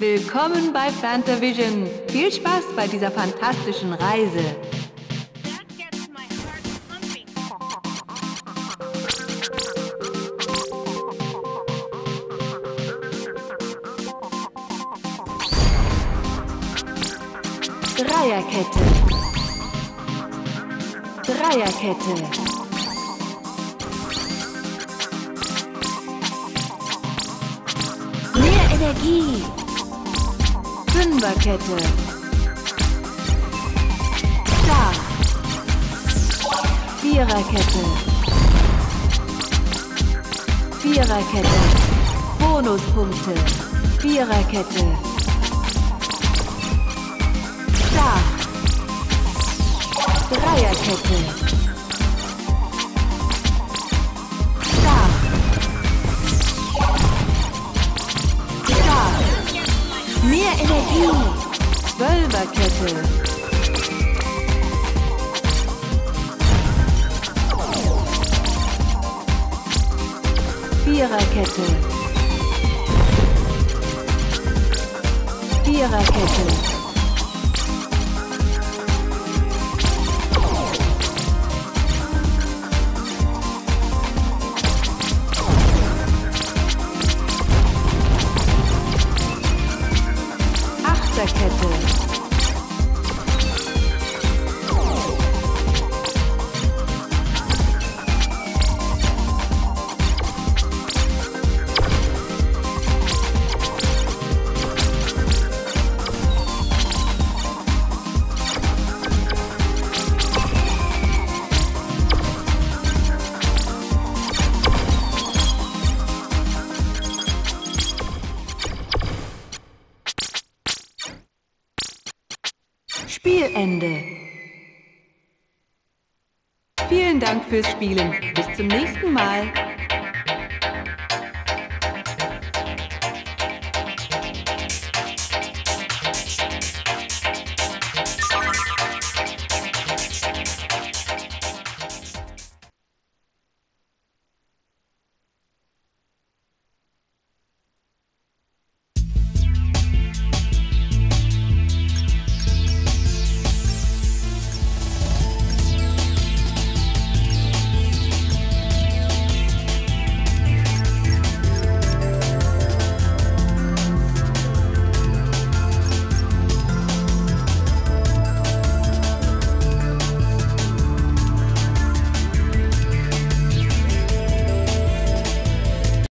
Willkommen bei Fantavision. Viel Spaß bei dieser fantastischen Reise. Dreierkette. Dreierkette. Mehr Energie. Fünferkette. Stark. Viererkette. Viererkette. Bonuspunkte. Viererkette. Stark. Dreierkette. Energie. Zwölferkette. Viererkette. Viererkette. Show. Spielende. Vielen Dank fürs Spielen. Bis zum nächsten Mal.